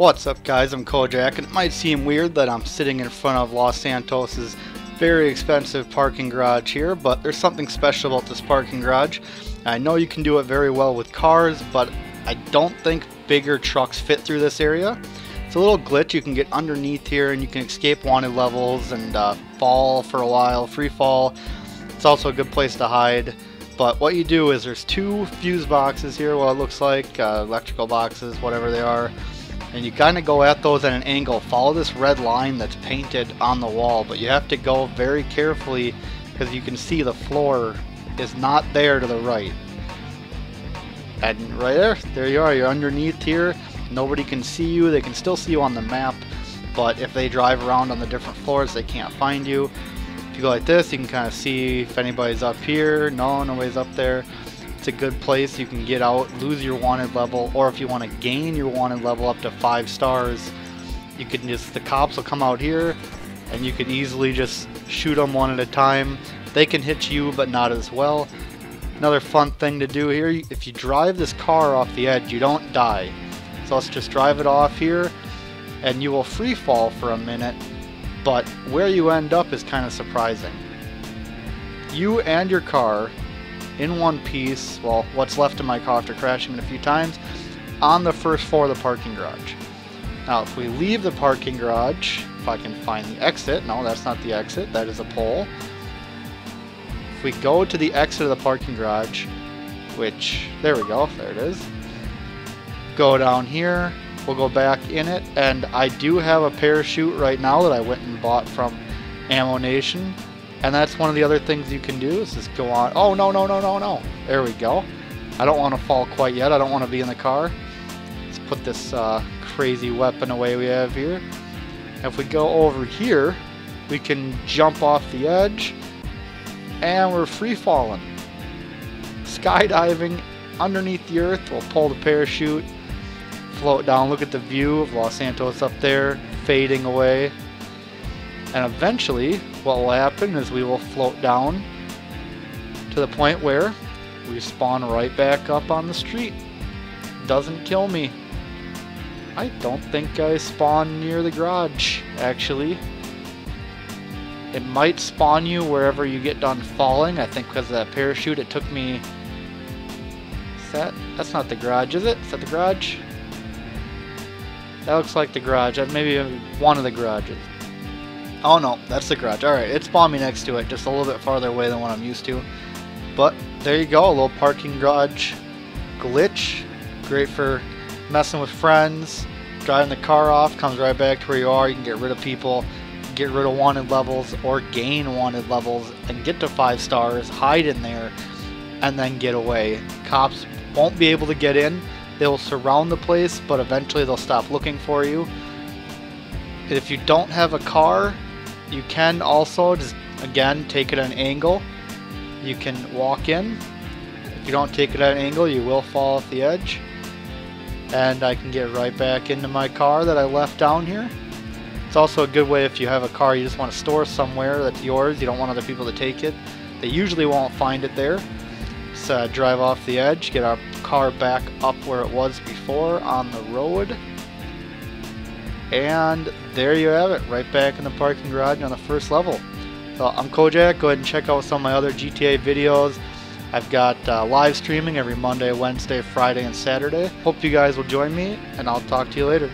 What's up guys, I'm Kojak and it might seem weird that I'm sitting in front of Los Santos's very expensive parking garage here, but there's something special about this parking garage. I know you can do it very well with cars, but I don't think bigger trucks fit through this area. It's a little glitch, you can get underneath here and you can escape wanted levels and uh, fall for a while, free fall. It's also a good place to hide. But what you do is there's two fuse boxes here, what it looks like, uh, electrical boxes, whatever they are and you kind of go at those at an angle. Follow this red line that's painted on the wall, but you have to go very carefully because you can see the floor is not there to the right. And right there, there you are, you're underneath here. Nobody can see you, they can still see you on the map, but if they drive around on the different floors, they can't find you. If you go like this, you can kind of see if anybody's up here. No, nobody's up there. It's a good place. You can get out, lose your wanted level, or if you want to gain your wanted level up to five stars, you can just, the cops will come out here and you can easily just shoot them one at a time. They can hit you, but not as well. Another fun thing to do here, if you drive this car off the edge, you don't die. So let's just drive it off here, and you will free fall for a minute, but where you end up is kind of surprising. You and your car in one piece, well, what's left of my car after crashing it a few times, on the first floor of the parking garage. Now, if we leave the parking garage, if I can find the exit, no, that's not the exit, that is a pole. If we go to the exit of the parking garage, which, there we go, there it is. Go down here, we'll go back in it, and I do have a parachute right now that I went and bought from Ammu-Nation. And that's one of the other things you can do is just go on. Oh, no, no, no, no, no. There we go. I don't want to fall quite yet. I don't want to be in the car. Let's put this uh, crazy weapon away we have here. If we go over here, we can jump off the edge. And we're free falling. Skydiving underneath the earth. We'll pull the parachute, float down. Look at the view of Los Santos up there, fading away. And eventually, what will happen is we will float down to the point where we spawn right back up on the street. Doesn't kill me. I don't think I spawn near the garage, actually. It might spawn you wherever you get done falling. I think because of that parachute, it took me... That... That's not the garage, is it? Is that the garage? That looks like the garage. Maybe one of the garages. Oh no, that's the garage. Alright, it spawned me next to it, just a little bit farther away than what I'm used to. But there you go, a little parking garage glitch. Great for messing with friends, driving the car off, comes right back to where you are. You can get rid of people, get rid of wanted levels, or gain wanted levels, and get to 5 stars, hide in there, and then get away. Cops won't be able to get in. They will surround the place, but eventually they'll stop looking for you. If you don't have a car, you can also just again take it at an angle. You can walk in. If you don't take it at an angle, you will fall off the edge. And I can get right back into my car that I left down here. It's also a good way if you have a car you just want to store somewhere that's yours, you don't want other people to take it. They usually won't find it there. So drive off the edge, get our car back up where it was before on the road. And there you have it, right back in the parking garage on the first level. So I'm Kojak, go ahead and check out some of my other GTA videos. I've got uh, live streaming every Monday, Wednesday, Friday, and Saturday. Hope you guys will join me, and I'll talk to you later.